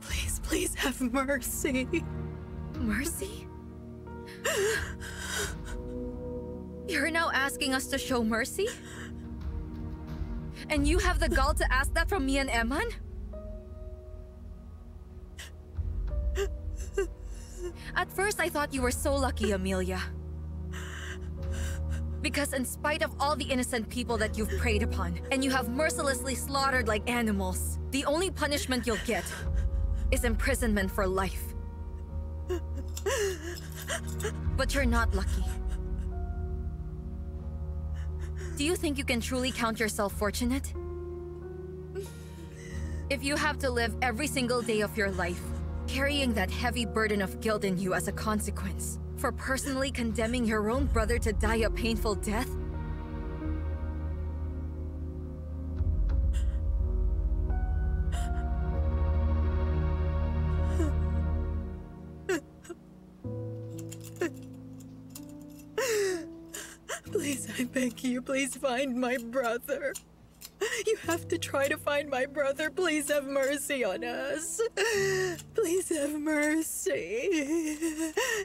Please, please have mercy. Mercy? You're now asking us to show mercy? And you have the gall to ask that from me and Emman? At first, I thought you were so lucky, Amelia. Because in spite of all the innocent people that you've preyed upon, and you have mercilessly slaughtered like animals, the only punishment you'll get is imprisonment for life. But you're not lucky. Do you think you can truly count yourself fortunate? If you have to live every single day of your life, carrying that heavy burden of guilt in you as a consequence, for personally condemning your own brother to die a painful death? Please, I beg you, please find my brother. You have to try to find my brother. Please have mercy on us. Please have mercy.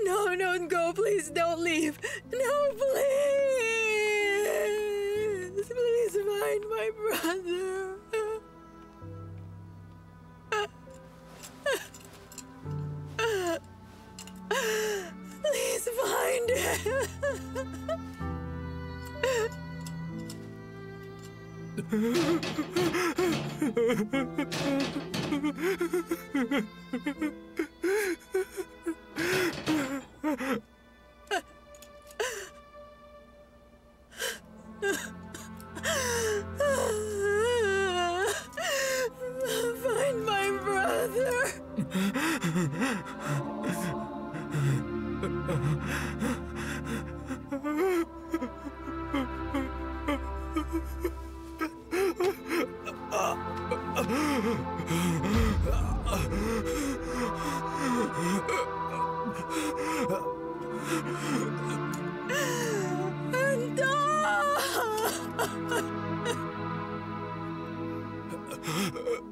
No, don't go. Please don't leave. No, please. Please find my brother. Please find him. Find my brother. 呃呃